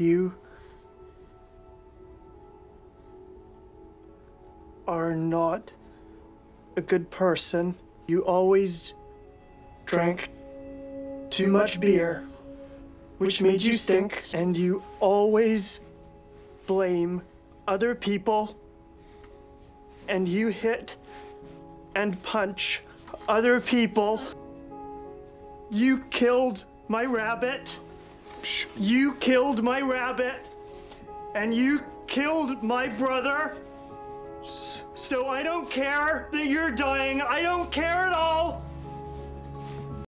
You are not a good person. You always drank too much beer, which made you stink, and you always blame other people, and you hit and punch other people. You killed my rabbit. You killed my rabbit. And you killed my brother. So I don't care that you're dying. I don't care at all.